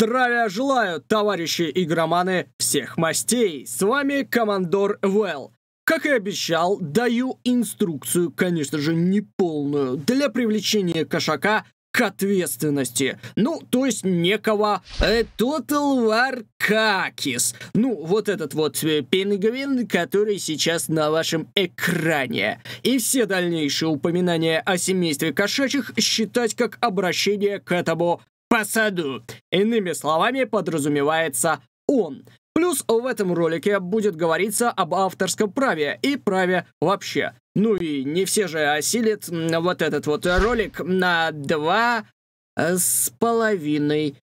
Здравия желаю, товарищи игроманы всех мастей! С вами Командор Вэл. Как и обещал, даю инструкцию, конечно же, неполную, для привлечения кошака к ответственности. Ну, то есть некого э, Total War Kakis. Ну, вот этот вот э, пингвин, который сейчас на вашем экране. И все дальнейшие упоминания о семействе кошачьих считать как обращение к этому посаду. Иными словами, подразумевается он. Плюс в этом ролике будет говориться об авторском праве и праве вообще. Ну и не все же осилят вот этот вот ролик на два с половиной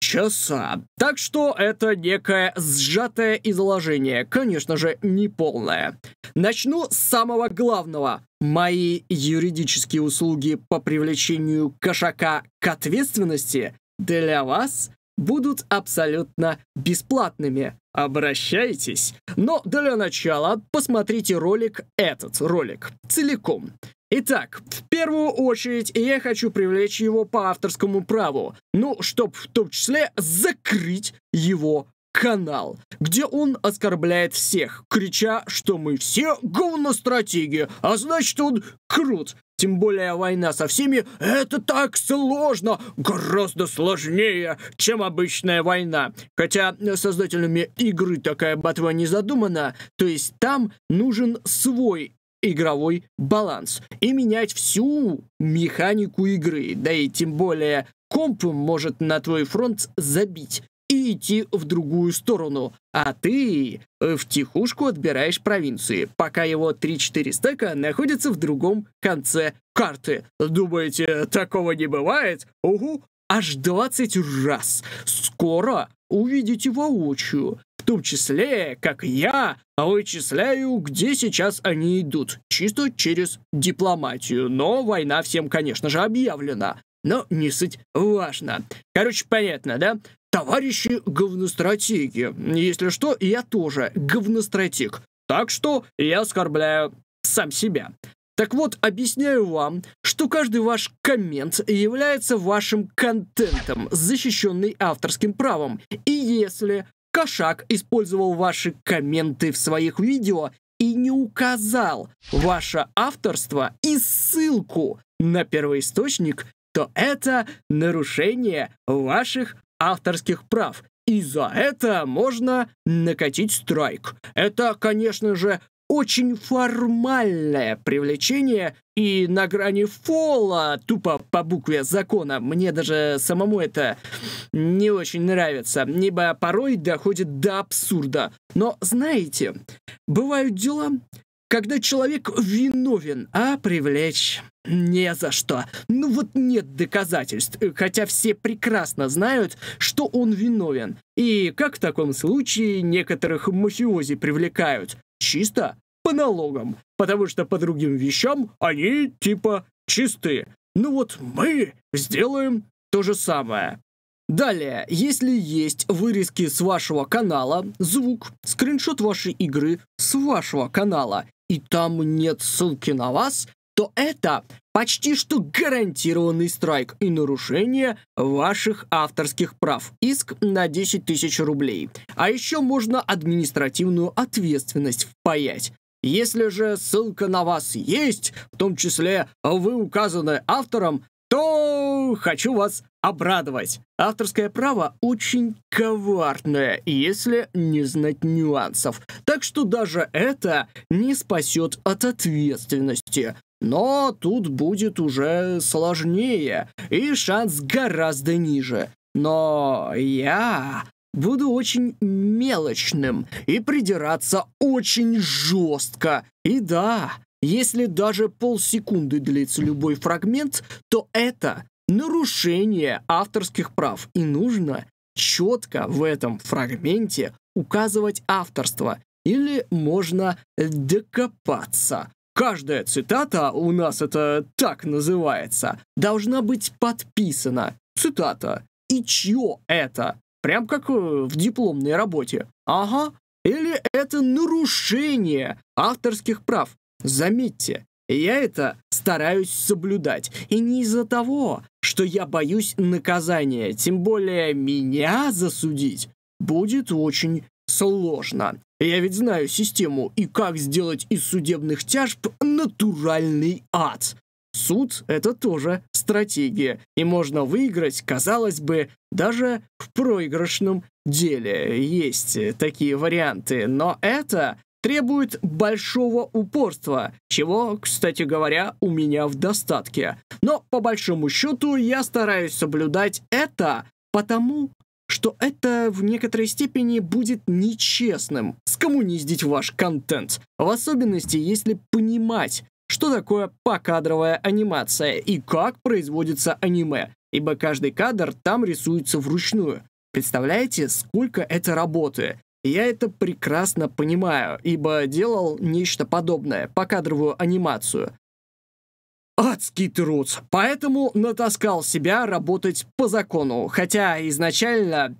часа. Так что это некое сжатое изложение, конечно же, не полное. Начну с самого главного. Мои юридические услуги по привлечению кошака к ответственности для вас будут абсолютно бесплатными. Обращайтесь. Но для начала посмотрите ролик, этот ролик, целиком. Итак, в первую очередь я хочу привлечь его по авторскому праву, ну, чтобы в том числе закрыть его канал, где он оскорбляет всех, крича, что мы все говностратеги, а значит он крут. Тем более война со всеми — это так сложно, гораздо сложнее, чем обычная война. Хотя создателями игры такая ботва не задумана, то есть там нужен свой игровой баланс и менять всю механику игры, да и тем более комп может на твой фронт забить и идти в другую сторону, а ты э, в тихушку отбираешь провинции, пока его 3-4 стека находятся в другом конце карты. Думаете, такого не бывает? Угу, аж 20 раз. Скоро увидите воочию том числе, как я, вычисляю, где сейчас они идут, чисто через дипломатию. Но война всем, конечно же, объявлена. Но не суть важно. Короче, понятно, да? Товарищи говностратеги. Если что, я тоже говностратег. Так что я оскорбляю сам себя. Так вот, объясняю вам, что каждый ваш коммент является вашим контентом, защищенный авторским правом. И если Кошак использовал ваши комменты в своих видео и не указал ваше авторство и ссылку на первоисточник, то это нарушение ваших авторских прав. И за это можно накатить страйк. Это, конечно же, очень формальное привлечение и на грани фола, тупо по букве закона. Мне даже самому это не очень нравится, ибо порой доходит до абсурда. Но знаете, бывают дела, когда человек виновен, а привлечь не за что. Ну вот нет доказательств, хотя все прекрасно знают, что он виновен. И как в таком случае некоторых мафиози привлекают? Чисто по налогам, потому что по другим вещам они типа чистые. Ну вот мы сделаем то же самое. Далее, если есть вырезки с вашего канала, звук, скриншот вашей игры с вашего канала, и там нет ссылки на вас, то это почти что гарантированный страйк и нарушение ваших авторских прав. Иск на 10 тысяч рублей. А еще можно административную ответственность впаять. Если же ссылка на вас есть, в том числе вы указаны автором, то хочу вас обрадовать. Авторское право очень коварное, если не знать нюансов. Так что даже это не спасет от ответственности. Но тут будет уже сложнее, и шанс гораздо ниже. Но я буду очень мелочным и придираться очень жестко. И да, если даже полсекунды длится любой фрагмент, то это нарушение авторских прав, и нужно четко в этом фрагменте указывать авторство, или можно докопаться. Каждая цитата, у нас это так называется, должна быть подписана. Цитата. И чье это? Прям как э, в дипломной работе. Ага. Или это нарушение авторских прав. Заметьте, я это стараюсь соблюдать. И не из-за того, что я боюсь наказания, тем более меня засудить будет очень сложно. Я ведь знаю систему и как сделать из судебных тяжб натуральный ад. Суд — это тоже стратегия, и можно выиграть, казалось бы, даже в проигрышном деле. Есть такие варианты, но это требует большого упорства, чего, кстати говоря, у меня в достатке. Но по большому счету я стараюсь соблюдать это, потому что это в некоторой степени будет нечестным скоммуниздить ваш контент, в особенности если понимать, что такое покадровая анимация и как производится аниме, ибо каждый кадр там рисуется вручную. Представляете, сколько это работы? Я это прекрасно понимаю, ибо делал нечто подобное, покадровую анимацию. Адский труд. Поэтому натаскал себя работать по закону, хотя изначально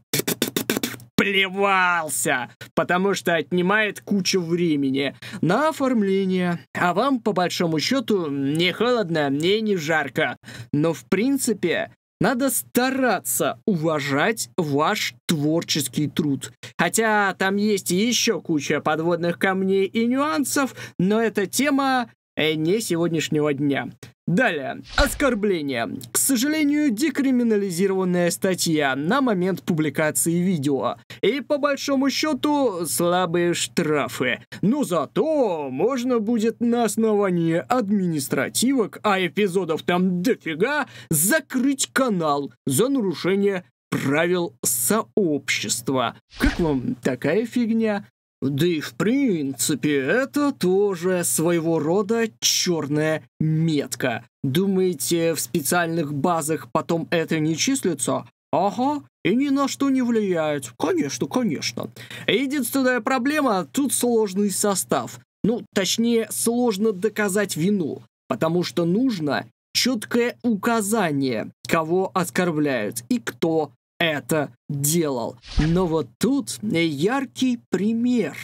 плевался, потому что отнимает кучу времени на оформление. А вам, по большому счету, не холодно, мне не жарко. Но, в принципе, надо стараться уважать ваш творческий труд. Хотя там есть еще куча подводных камней и нюансов, но эта тема не сегодняшнего дня. Далее. Оскорбление. К сожалению, декриминализированная статья на момент публикации видео. И по большому счету слабые штрафы. Но зато можно будет на основании административок, а эпизодов там дофига, закрыть канал за нарушение правил сообщества. Как вам такая фигня? Да и в принципе, это тоже своего рода черная метка. Думаете, в специальных базах потом это не числится? Ага, и ни на что не влияет. Конечно, конечно. Единственная проблема — тут сложный состав. Ну, точнее, сложно доказать вину, потому что нужно четкое указание, кого оскорбляют и кто это делал. Но вот тут яркий пример,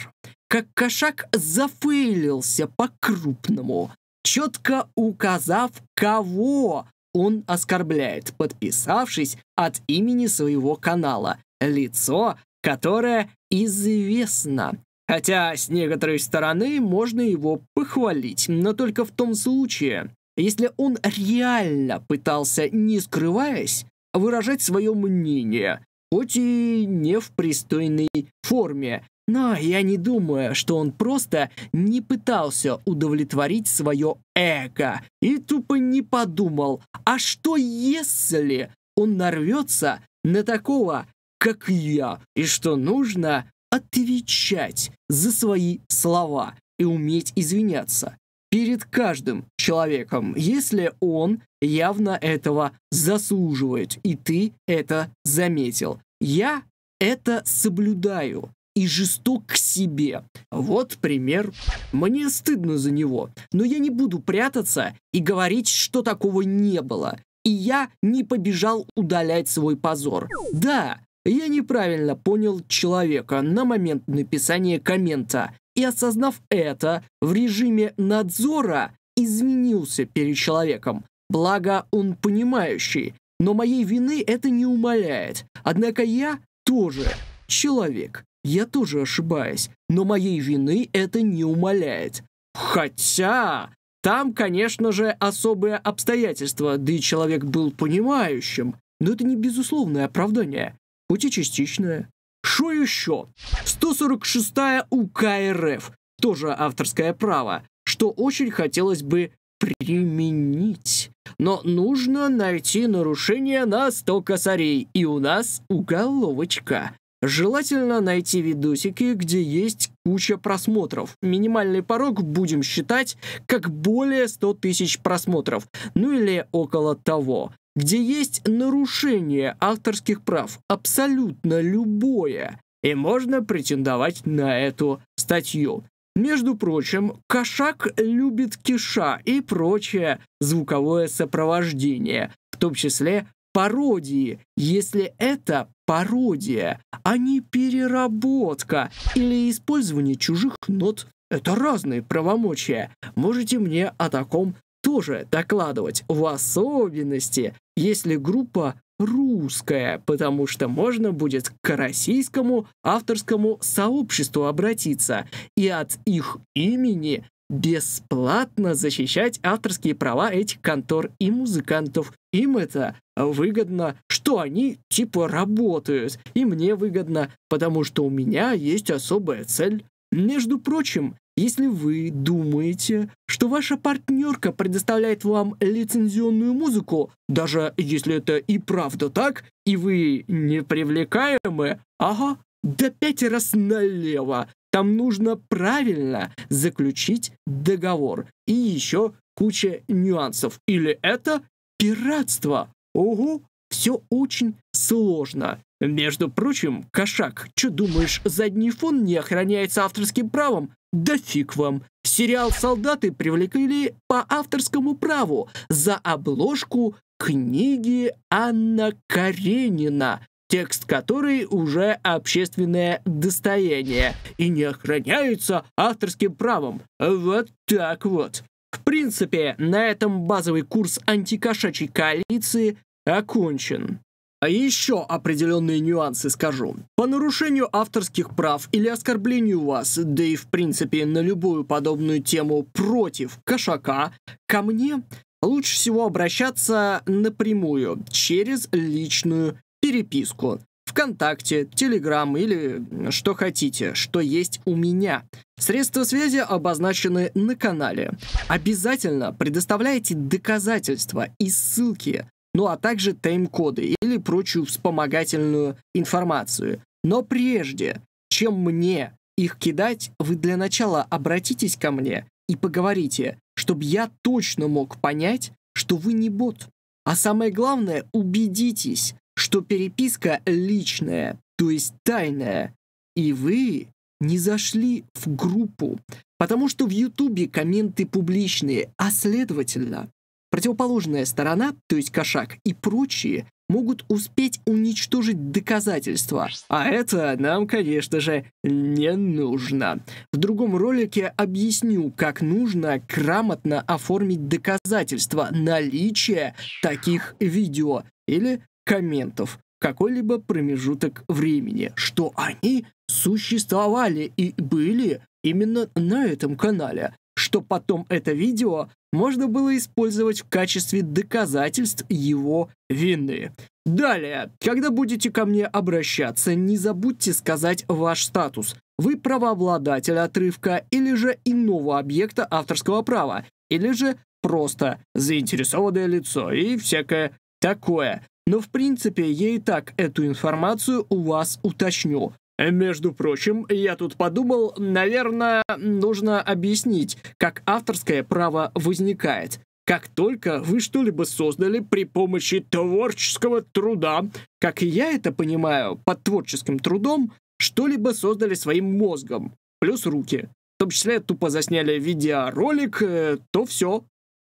как кошак зафейлился по-крупному, четко указав, кого он оскорбляет, подписавшись от имени своего канала. Лицо, которое известно. Хотя с некоторой стороны можно его похвалить, но только в том случае, если он реально пытался, не скрываясь, выражать свое мнение, хоть и не в пристойной форме. Но я не думаю, что он просто не пытался удовлетворить свое эго и тупо не подумал, а что если он нарвется на такого, как я, и что нужно отвечать за свои слова и уметь извиняться перед каждым человеком, если он явно этого заслуживает, и ты это заметил. Я это соблюдаю и жесток к себе. Вот пример. Мне стыдно за него, но я не буду прятаться и говорить, что такого не было. И я не побежал удалять свой позор. Да, я неправильно понял человека на момент написания коммента, и осознав это, в режиме надзора изменился перед человеком. Благо, он понимающий, но моей вины это не умаляет. Однако я тоже человек. Я тоже ошибаюсь, но моей вины это не умаляет. Хотя, там, конечно же, особые обстоятельства, да и человек был понимающим. Но это не безусловное оправдание, хоть и частичное. Что еще? 146-я УК РФ, тоже авторское право, что очень хотелось бы применить. Но нужно найти нарушение на 100 косарей, и у нас уголовочка. Желательно найти видосики, где есть куча просмотров. Минимальный порог будем считать как более 100 тысяч просмотров, ну или около того где есть нарушение авторских прав, абсолютно любое, и можно претендовать на эту статью. Между прочим, кошак любит киша и прочее звуковое сопровождение, в том числе пародии, если это пародия, а не переработка или использование чужих нот. Это разные правомочия. Можете мне о таком тоже докладывать, в особенности, если группа русская, потому что можно будет к российскому авторскому сообществу обратиться и от их имени бесплатно защищать авторские права этих контор и музыкантов. Им это выгодно, что они типа работают, и мне выгодно, потому что у меня есть особая цель. Между прочим, если вы думаете, что ваша партнерка предоставляет вам лицензионную музыку, даже если это и правда так, и вы непривлекаемы, ага, да пять раз налево. Там нужно правильно заключить договор. И еще куча нюансов. Или это пиратство. Ого, все очень сложно. Между прочим, кошак, что думаешь, задний фон не охраняется авторским правом? Да фиг вам. Сериал «Солдаты» привлекли по авторскому праву за обложку книги Анна Каренина текст которой уже общественное достояние и не охраняется авторским правом. Вот так вот. В принципе, на этом базовый курс антикошачьей коалиции окончен. А еще определенные нюансы скажу. По нарушению авторских прав или оскорблению вас, да и в принципе на любую подобную тему против кошака, ко мне лучше всего обращаться напрямую, через личную переписку. ВКонтакте, Телеграм или что хотите, что есть у меня. Средства связи обозначены на канале. Обязательно предоставляйте доказательства и ссылки, ну а также тайм-коды или прочую вспомогательную информацию. Но прежде, чем мне их кидать, вы для начала обратитесь ко мне и поговорите, чтобы я точно мог понять, что вы не бот. А самое главное, убедитесь, что переписка личная, то есть тайная, и вы не зашли в группу, потому что в Ютубе комменты публичные, а следовательно, противоположная сторона, то есть кошак и прочие, могут успеть уничтожить доказательства. А это нам, конечно же, не нужно. В другом ролике объясню, как нужно грамотно оформить доказательства наличия таких видео или комментов какой-либо промежуток времени, что они существовали и были именно на этом канале, что потом это видео можно было использовать в качестве доказательств его вины. Далее, когда будете ко мне обращаться, не забудьте сказать ваш статус. Вы правообладатель отрывка или же иного объекта авторского права, или же просто заинтересованное лицо и всякое такое. Но в принципе я и так эту информацию у вас уточню. Между прочим, я тут подумал, наверное, нужно объяснить, как авторское право возникает. Как только вы что-либо создали при помощи творческого труда, как я это понимаю, под творческим трудом, что-либо создали своим мозгом, плюс руки. В том числе тупо засняли видеоролик, э, то все,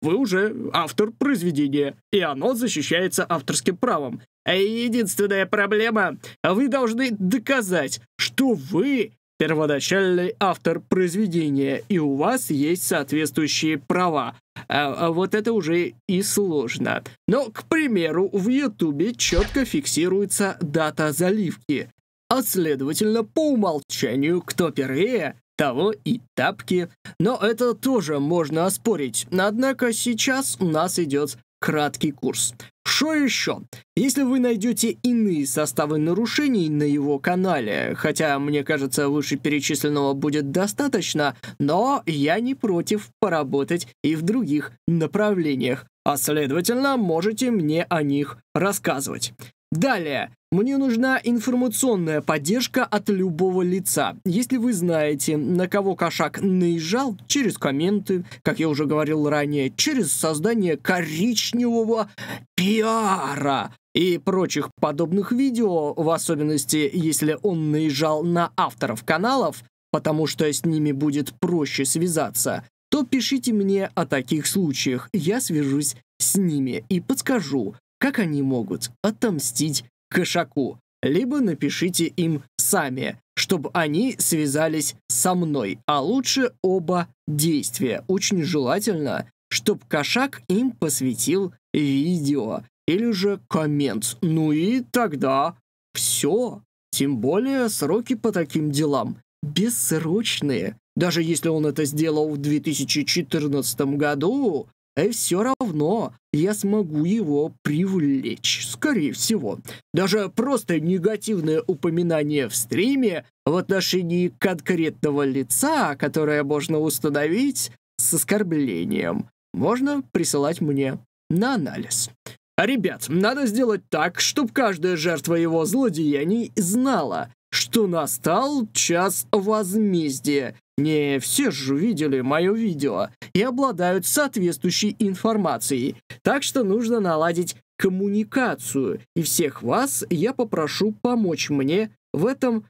вы уже автор произведения, и оно защищается авторским правом. Единственная проблема — вы должны доказать, что вы первоначальный автор произведения, и у вас есть соответствующие права. А, а вот это уже и сложно. Но, к примеру, в Ютубе четко фиксируется дата заливки. А следовательно, по умолчанию, кто первее, того и тапки. Но это тоже можно оспорить. Однако сейчас у нас идет краткий курс. Что еще? Если вы найдете иные составы нарушений на его канале, хотя, мне кажется, вышеперечисленного будет достаточно, но я не против поработать и в других направлениях, а следовательно, можете мне о них рассказывать. Далее, мне нужна информационная поддержка от любого лица. Если вы знаете, на кого кошак наезжал, через комменты, как я уже говорил ранее, через создание коричневого пиара и прочих подобных видео, в особенности, если он наезжал на авторов каналов, потому что с ними будет проще связаться, то пишите мне о таких случаях, я свяжусь с ними и подскажу, как они могут отомстить кошаку, либо напишите им сами, чтобы они связались со мной, а лучше оба действия. Очень желательно, чтобы кошак им посвятил видео или же коммент. Ну и тогда все. Тем более сроки по таким делам бессрочные. Даже если он это сделал в 2014 году, и все равно я смогу его привлечь, скорее всего. Даже просто негативное упоминание в стриме в отношении конкретного лица, которое можно установить с оскорблением, можно присылать мне на анализ. А, ребят, надо сделать так, чтобы каждая жертва его злодеяний знала, что настал час возмездия. Не все же видели мое видео и обладают соответствующей информацией, так что нужно наладить коммуникацию, и всех вас я попрошу помочь мне в этом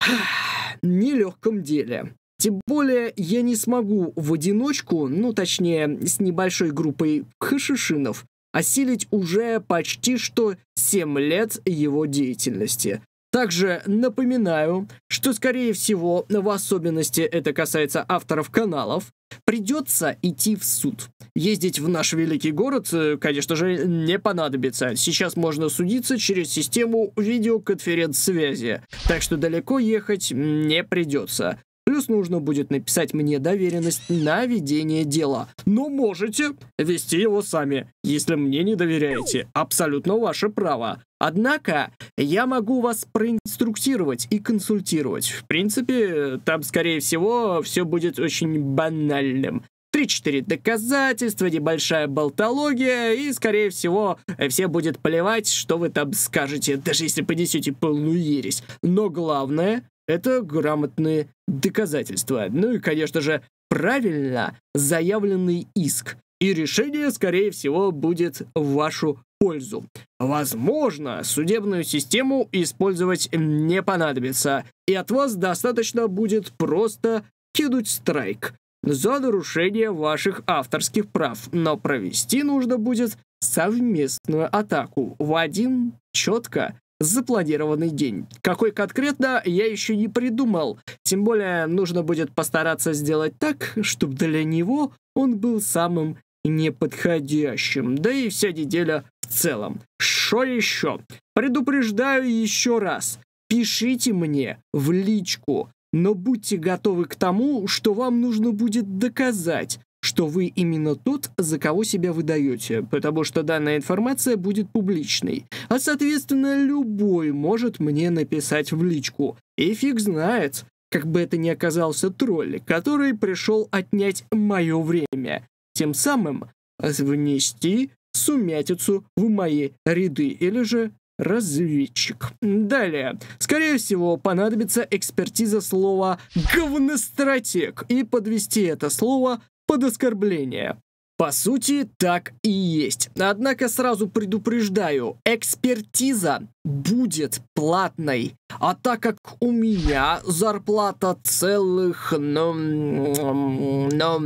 нелегком деле. Тем более я не смогу в одиночку, ну точнее с небольшой группой хашишинов, осилить уже почти что 7 лет его деятельности. Также напоминаю, что, скорее всего, в особенности это касается авторов каналов, придется идти в суд. Ездить в наш великий город, э, конечно же, не понадобится. Сейчас можно судиться через систему видеоконференц-связи, так что далеко ехать не придется. Плюс нужно будет написать мне доверенность на ведение дела. Но можете вести его сами, если мне не доверяете. Абсолютно ваше право. Однако, я могу вас проинструктировать и консультировать. В принципе, там, скорее всего, все будет очень банальным. Три-четыре доказательства, небольшая болтология, и, скорее всего, все будет плевать, что вы там скажете, даже если понесете полную ересь. Но главное, это грамотные доказательства. Ну и, конечно же, правильно заявленный иск. И решение, скорее всего, будет в вашу пользу. Возможно, судебную систему использовать не понадобится, и от вас достаточно будет просто кинуть страйк за нарушение ваших авторских прав, но провести нужно будет совместную атаку в один четко запланированный день. Какой конкретно, я еще не придумал. Тем более, нужно будет постараться сделать так, чтобы для него он был самым неподходящим. Да и вся неделя целом. Что еще? Предупреждаю еще раз. Пишите мне в личку, но будьте готовы к тому, что вам нужно будет доказать, что вы именно тот, за кого себя выдаете, потому что данная информация будет публичной. А соответственно, любой может мне написать в личку. И фиг знает, как бы это ни оказался тролль, который пришел отнять мое время, тем самым внести сумятицу в мои ряды или же разведчик. Далее. Скорее всего, понадобится экспертиза слова «говностратег» и подвести это слово под оскорбление. По сути, так и есть. Однако сразу предупреждаю, экспертиза будет платной. А так как у меня зарплата целых, но, но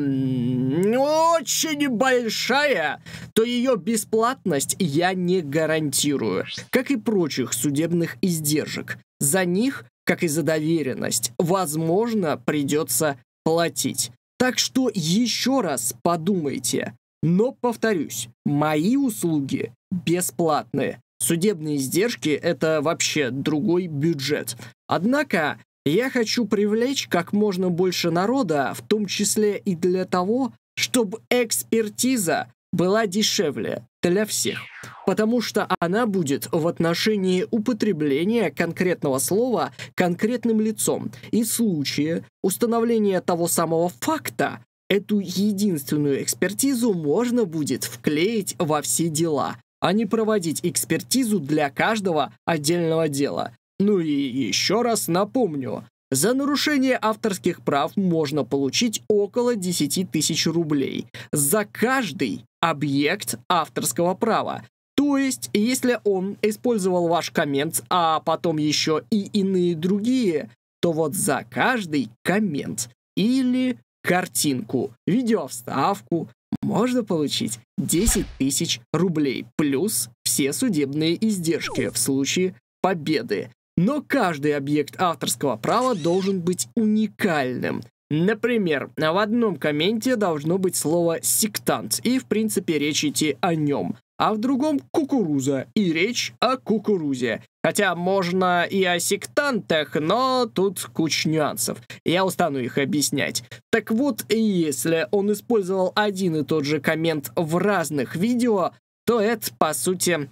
очень большая, то ее бесплатность я не гарантирую, как и прочих судебных издержек. За них, как и за доверенность, возможно, придется платить. Так что еще раз подумайте. Но повторюсь, мои услуги бесплатные. Судебные издержки — это вообще другой бюджет. Однако я хочу привлечь как можно больше народа, в том числе и для того, чтобы экспертиза была дешевле для всех, потому что она будет в отношении употребления конкретного слова конкретным лицом, и случае установления того самого факта эту единственную экспертизу можно будет вклеить во все дела, а не проводить экспертизу для каждого отдельного дела. Ну и еще раз напомню, за нарушение авторских прав можно получить около 10 тысяч рублей за каждый объект авторского права. То есть, если он использовал ваш коммент, а потом еще и иные другие, то вот за каждый коммент или картинку, видеовставку можно получить 10 тысяч рублей плюс все судебные издержки в случае победы. Но каждый объект авторского права должен быть уникальным. Например, в одном комменте должно быть слово «сектант», и в принципе речь идти о нем, а в другом — кукуруза, и речь о кукурузе. Хотя можно и о сектантах, но тут куча нюансов. Я устану их объяснять. Так вот, если он использовал один и тот же коммент в разных видео, то это, по сути,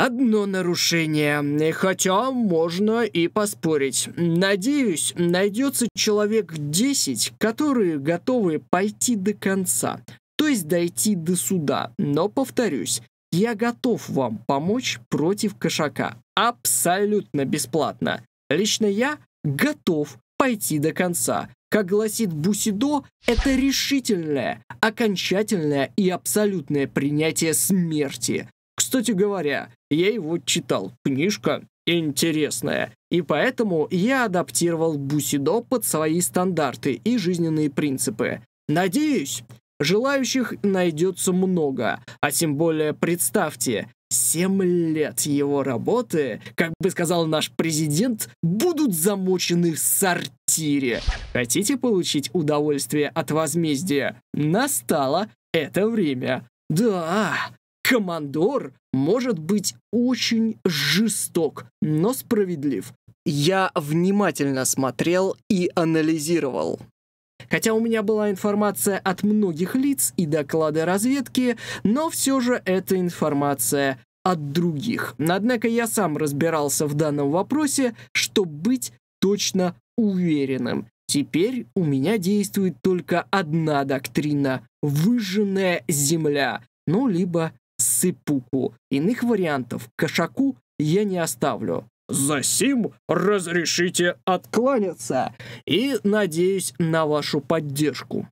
одно нарушение, хотя можно и поспорить. Надеюсь, найдется человек 10, которые готовы пойти до конца, то есть дойти до суда. Но, повторюсь, я готов вам помочь против кошака. Абсолютно бесплатно. Лично я готов пойти до конца. Как гласит Бусидо, это решительное, окончательное и абсолютное принятие смерти. Кстати говоря, я его читал. Книжка интересная. И поэтому я адаптировал Бусидо под свои стандарты и жизненные принципы. Надеюсь, желающих найдется много. А тем более представьте, 7 лет его работы, как бы сказал наш президент, будут замочены в сортире. Хотите получить удовольствие от возмездия? Настало это время. Да, командор может быть очень жесток, но справедлив. Я внимательно смотрел и анализировал. Хотя у меня была информация от многих лиц и доклады разведки, но все же эта информация от других. Однако я сам разбирался в данном вопросе, чтобы быть точно уверенным. Теперь у меня действует только одна доктрина — выжженная земля, ну, либо сыпуку. Иных вариантов кошаку я не оставлю. Засим разрешите откланяться и надеюсь на вашу поддержку.